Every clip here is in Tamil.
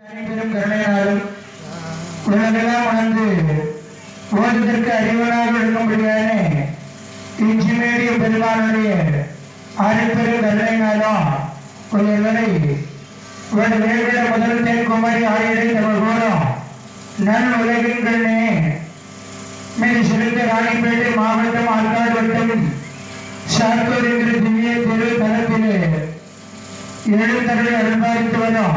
அனைவரும் கருணையாலும் உலகெல்லாம் உணர்ந்து ஓதுவதற்கு அறிவனாக இருக்கும்படியான இஞ்சிமேடிய பெருமானுடைய அரைப்பெரும் கருணையினாலும் ஒருவரை ஒரு வேறுவிட முதல் தேன் ஆயிரை நம்ம கூறும் நல் உலகின் கண்ணே மிக சிறந்த ராணிப்பேட்டை மாவட்டம் ஆற்காடு வட்டம் சாத்தூர் என்ற திவ்ய தெரு தளத்திலே எழுத்தருள் அனுபவித்து வரும்.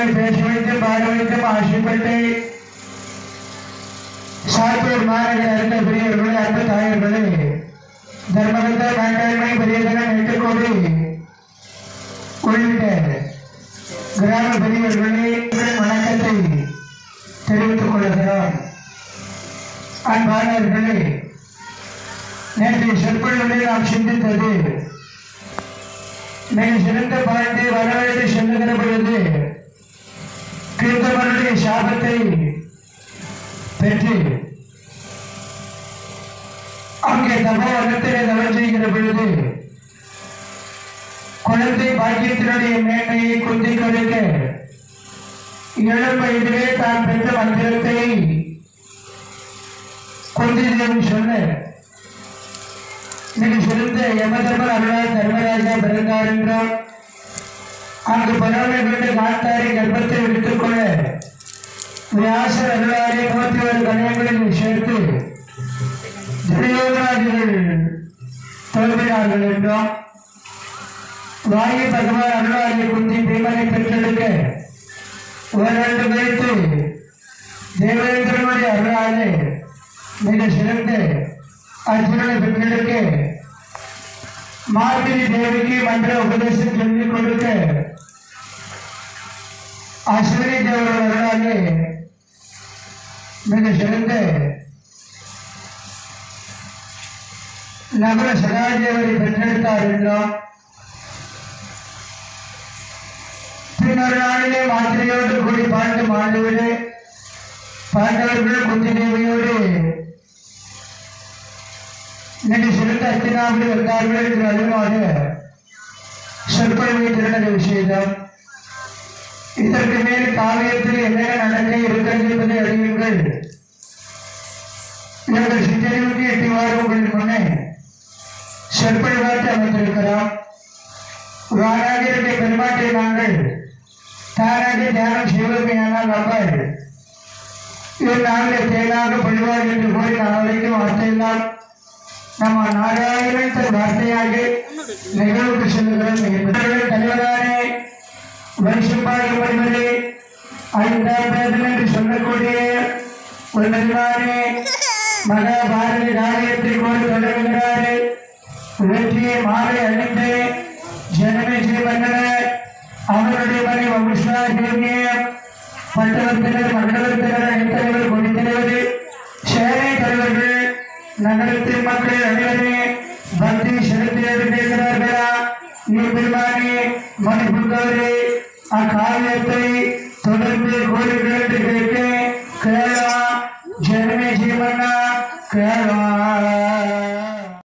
ஆரியர்களை பேச வைத்து பாட வைத்து ஆசைப்பட்டு சாத்தூர் மாநகர அறிந்த பெரியவர்களே அன்பு தாயர்களே தர்மகத்த மேட்டாண்மை பெரியதன உள்ளிட்ட கிராம பெரியவர்களே வணக்கத்தை தெரிவித்துக் கொள்கிறோம் அன்பானவர்களே நேற்றைய நாம் சிந்தித்தது மிக சிறந்த பாட்டை வரவழைத்து செல்லுகிற பொழுது கிறிஸ்தவருடைய சாபத்தை பெற்று அங்கே தபோவனத்திலே தவறு செய்கிற பொழுது குழந்தை பாக்கியத்தினுடைய மேன்மையை குந்தி கொடுக்க இளம் வயதிலே தான் பெற்ற மந்திரத்தை குந்தி தேவி சொன்ன மிக சிறந்த யமதர்மர் அருளால் தர்மராஜா பிறந்தார் என்றும் அங்கு பரவலை கொண்டு காத்தாரி கர்ப்பத்தை எடுத்துக் கொள்ள வியாசர் அருளாரை நூற்றி ஒரு கணயங்களில் சேர்த்து துரியோகராஜர்கள் தோல்வினார்கள் என்றும் வாயு பகவான் அருளாலே குந்தி பீமனை பெற்றெடுக்க ஓராண்டு கழித்து தேவேந்திரனுடைய அருளாலே மிக சிறந்த அர்ஜுனனை பெற்றெடுக்க மார்கழி தேவிக்கு மன்ற உபதேசம் சொல்லிக் கொடுக்க அஸ்வினி மிக சிறந்த நகர சகாதேவரை பெற்றெடுத்தார் என்றும் பின்னர் நாளிலே மாத்திரையோடு கூடி பாண்டு மாண்டுவிடு பாண்டவர்கள் குந்தி தேவியோடு மிக சிறந்த அத்தினாவில் இருந்தார்கள் என்று அதிகமாக சொற்பொழிவை திரண்ட விஷயம் இதற்கு மேல் காவியத்தில் என்னென்ன நடக்க இருக்கிறது என்பதை அறியுங்கள் இவர்கள் சித்தறிவுக்கு எட்டிவாறு உங்கள் முன்னே சொற்பொழிவாட்டு அமைத்திருக்கிறோம் வாராக இருக்க பெருமாட்டை நாங்கள் தாராக தியானம் செய்வதையானால் நம்பாள் இது நாங்கள் தேனாக பழிவார் என்று கூறி நான் வரைக்கும் வார்த்தையெல்லாம் நம்ம நாராயணன் தன் வார்த்தையாக நிகழ்வுக்கு செல்லுகிறோம் இவர்களின் தலைவரானே வைசம்பாய மனிதரே ஐந்தாம் பேதம் என்று சொல்லக்கூடிய ஒரு நிர்வாணே மகாபாரதி நாயகத்தை கோரி தொடங்குகிறாரே. வெற்றியை மாலை அணிந்து ஜனமேஜி மன்னர் அவருடைய மணி வம்சா தேவியம் பட்டவர்த்தினர் மண்டலத்தினர் அணித்தலைவர் கொடித்தலைவர் சேனை தலைவர்கள் நகரத்தின் மக்கள் அனைவரே பக்தி செலுத்தியது பேசுகிறார்களா நீ பெருமான सदन में खोल कर